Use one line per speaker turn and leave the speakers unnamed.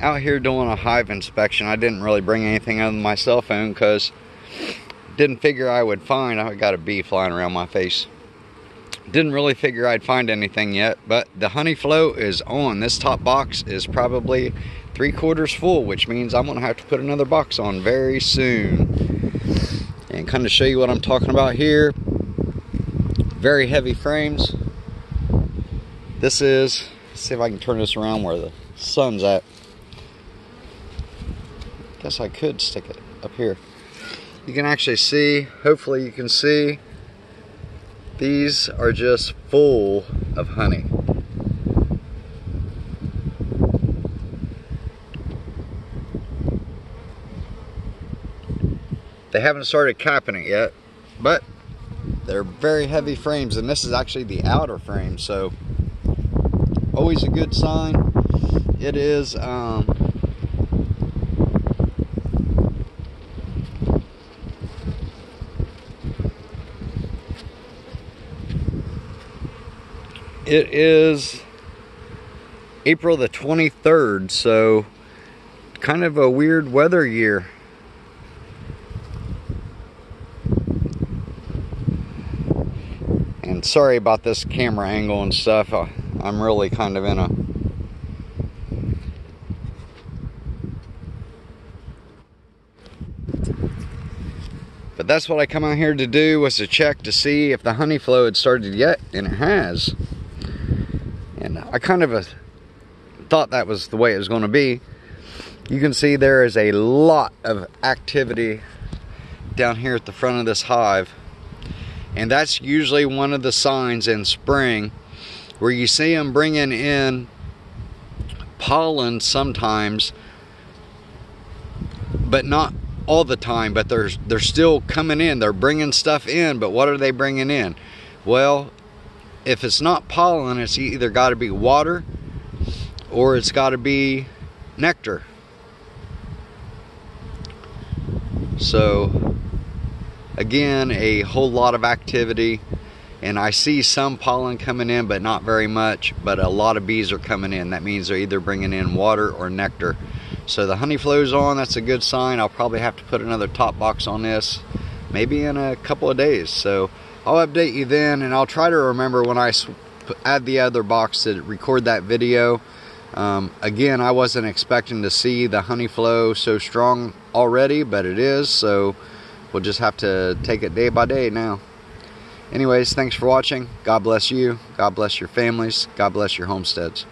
out here doing a hive inspection. I didn't really bring anything other than my cell phone because didn't figure I would find, I got a bee flying around my face. Didn't really figure I'd find anything yet, but the honey flow is on. This top box is probably three quarters full, which means I'm gonna have to put another box on very soon. And kind of show you what I'm talking about here. Very heavy frames. This is, see if I can turn this around where the sun's at. Guess I could stick it up here. You can actually see, hopefully you can see, these are just full of honey. They haven't started capping it yet, but they're very heavy frames and this is actually the outer frame, so always a good sign. It is um, it is April the 23rd, so kind of a weird weather year. And sorry about this camera angle and stuff. Uh, I'm really kind of in a But that's what I come out here to do was to check to see if the honey flow had started yet, and it has. And I kind of uh, thought that was the way it was going to be. You can see there is a lot of activity down here at the front of this hive. And that's usually one of the signs in spring where you see them bringing in pollen sometimes, but not all the time, but they're, they're still coming in. They're bringing stuff in, but what are they bringing in? Well, if it's not pollen, it's either got to be water or it's got to be nectar. So, again, a whole lot of activity. And I see some pollen coming in, but not very much. But a lot of bees are coming in. That means they're either bringing in water or nectar. So the honey flow's on. That's a good sign. I'll probably have to put another top box on this maybe in a couple of days. So I'll update you then, and I'll try to remember when I add the other box to record that video. Um, again, I wasn't expecting to see the honey flow so strong already, but it is, so we'll just have to take it day by day now. Anyways, thanks for watching. God bless you. God bless your families. God bless your homesteads.